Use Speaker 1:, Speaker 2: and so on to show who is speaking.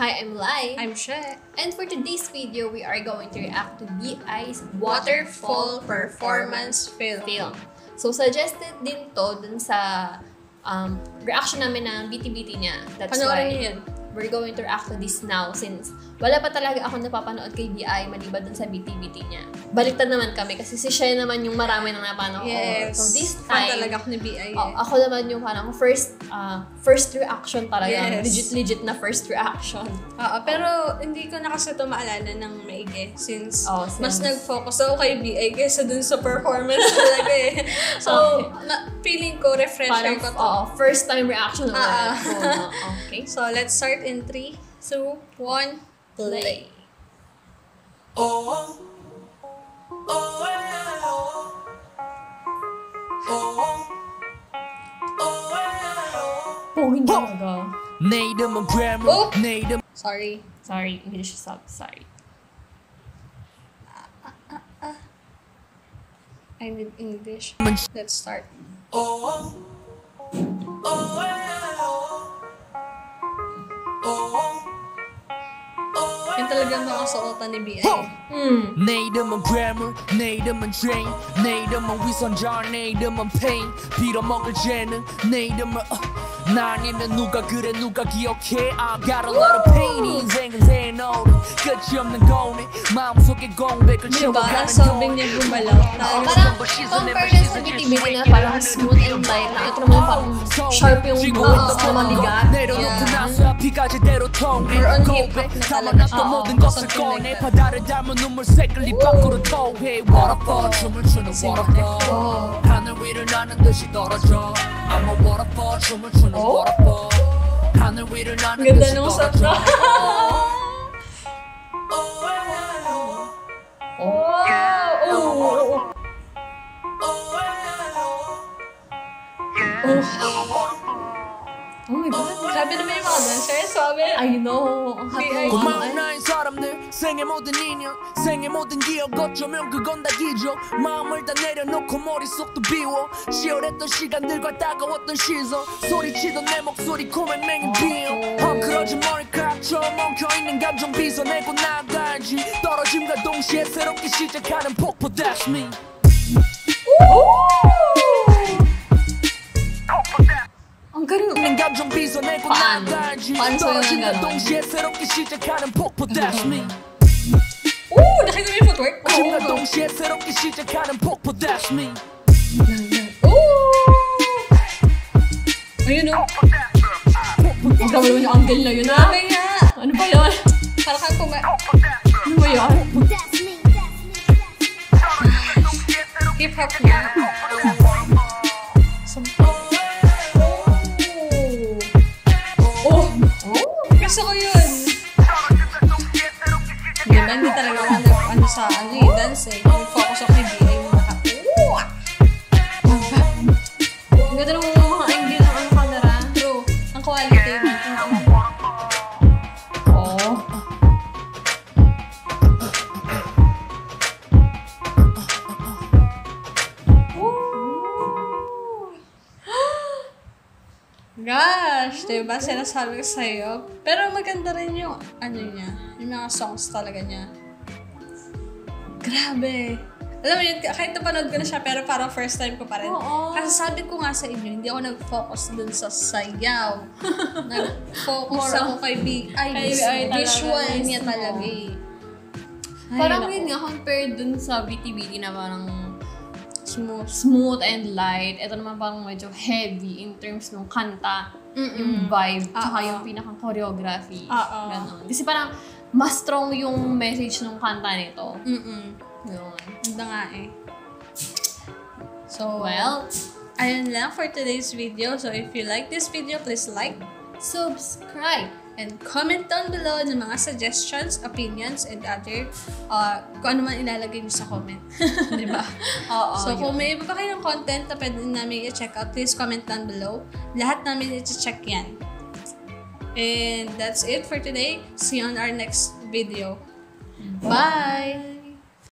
Speaker 1: Hi, I'm Lai.
Speaker 2: I'm She.
Speaker 1: and for today's video, we are going to react to BI's
Speaker 2: Waterfall Performance Film.
Speaker 1: film. So, suggested din to dun sa um, reaction namin ng BTBT niya. That's
Speaker 2: Panoorin
Speaker 1: why
Speaker 2: niyo yun.
Speaker 1: We're going to react to this now since wala pa talaga ako napapanood kay BI maliban dun sa BTBT niya. Baliktad naman kami kasi si Shea naman yung marami nang napanood.
Speaker 2: Yes.
Speaker 1: So, this
Speaker 2: Fan
Speaker 1: time,
Speaker 2: talaga ako ni BI.
Speaker 1: Oh,
Speaker 2: eh.
Speaker 1: ako naman yung parang first uh, first reaction talaga.
Speaker 2: Yes.
Speaker 1: Legit legit na first reaction.
Speaker 2: Oo, pero hindi ko na kasi ito maalala ng maigi since
Speaker 1: Oh,
Speaker 2: mas
Speaker 1: since-
Speaker 2: nag-focus ako kay BI kaysa dun sa performance talaga eh. So, na, feeling ko refresher ko to.
Speaker 1: Oh, first time reaction ng uh, ko.
Speaker 2: Ah, ah.
Speaker 1: Oh, okay.
Speaker 2: So, let's start in 3, 2, 1, play.
Speaker 3: Oh, oh, oh, Oh, oh.
Speaker 2: Sorry.
Speaker 1: Sorry, English sub. Sorry.
Speaker 2: I'm in English. Let's start.
Speaker 3: Oh, oh, oh,
Speaker 2: Yan talaga mga suotan ni B.I.
Speaker 3: Mm. Need them a grammar, need them a drain, need them a wisdom jar, need them a pain, Peter Mocker Jenner, need them 나 아니면 누가 그래 누가 기억해 I got a lot of pain 인생은 새노래 끝이 없는 거네 마음속에 공백을
Speaker 2: Diba?
Speaker 3: 채워가는
Speaker 2: Ang sabing
Speaker 3: 거네
Speaker 2: niya gumalaw.
Speaker 1: Oh, parang compare din sa BTBT na parang smooth and light na ito naman parang sharp yung buhok na mabigat.
Speaker 3: 내려놓고 나서
Speaker 2: More on
Speaker 3: 고백 담아놨던. 모든 것을 꺼내. 바다를 닮은 눈물색을 네 밖으로 토해 Waterfall 춤을 추는 waterfall 하늘 위를 나는 듯이 떨어져 I'm a waterfall 춤을 추는
Speaker 2: Oh.
Speaker 3: waterfall 하늘 위를 나는 듯이 떨어져.
Speaker 1: Oh. Oh my God.
Speaker 2: Grabe naman yung mga dancers. Sabi.
Speaker 1: I know. Ang happy
Speaker 2: Ay,
Speaker 3: 고마운
Speaker 1: naman.
Speaker 3: 나의 사람들 생의 모든 인연 생의 모든 기억 어쩌면 그건 다 기적 마음을 다 내려놓고 머릿속도 비워 치열했던 시간들과 따가웠던 시선 소리치던 내 목소리 코맹맹이 비어 헝클어진 머리카락처럼 엉켜있는 감정 빗어내고 나가야지 떨어짐과 동시에 새롭게 시작하는 폭포 That's me
Speaker 1: Ang
Speaker 3: Paan?
Speaker 1: Paan sa'yo
Speaker 3: ng
Speaker 1: gano'n?
Speaker 2: Oo! Nakita niyo yung footwork?
Speaker 3: Oo!
Speaker 2: Oo! Ayun o.
Speaker 1: Ang gawin mo yung angle na yun.
Speaker 2: Sabi nga!
Speaker 1: Ano ba yun?
Speaker 2: Para kang kuma...
Speaker 1: Ano ba yun?
Speaker 2: Hip-hop na. Sampo. Nag, ano sa, ano eh, dance eh. Yung focus ako kay BA yung naka!
Speaker 1: Ang ganda ng mga angle ng ano camera.
Speaker 2: True. Ang quality.
Speaker 1: Oh.
Speaker 2: Gosh, diba? Sinasabi ko sa'yo. Pero maganda rin yung, ano niya, yung mga songs talaga niya. Grabe. Alam mo yun, kahit napanood ko na siya, pero parang first time ko pa rin.
Speaker 1: Oo.
Speaker 2: Kasi sabi ko nga sa inyo, hindi ako nag-focus dun sa sayaw. nag-focus
Speaker 1: More
Speaker 2: ako kay Big. Ay,
Speaker 1: Kay talaga,
Speaker 2: visual niya talaga eh. Ay,
Speaker 1: Parang yun nga, compared dun sa BTBT na parang
Speaker 2: Smooth.
Speaker 1: smooth and light. Ito naman parang medyo heavy in terms ng kanta, yung vibe, tsaka
Speaker 2: Oo.
Speaker 1: yung pinakang choreography.
Speaker 2: Oo.
Speaker 1: Ganon. Kasi parang mas strong yung message ng kanta nito.
Speaker 2: Mm-mm.
Speaker 1: Yun.
Speaker 2: Ganda nga eh. So,
Speaker 1: Well,
Speaker 2: ayun lang for today's video. So, if you like this video, please like
Speaker 1: subscribe.
Speaker 2: and comment down below ng mga suggestions, opinions, and other uh, kung ano man ilalagay niyo sa comment. Di ba?
Speaker 1: Oo,
Speaker 2: so,
Speaker 1: yun.
Speaker 2: kung may iba pa kayo ng content na pwede namin i-check out, please comment down below. Lahat namin i-check yan. And that's it for today. See you on our next video. Bye!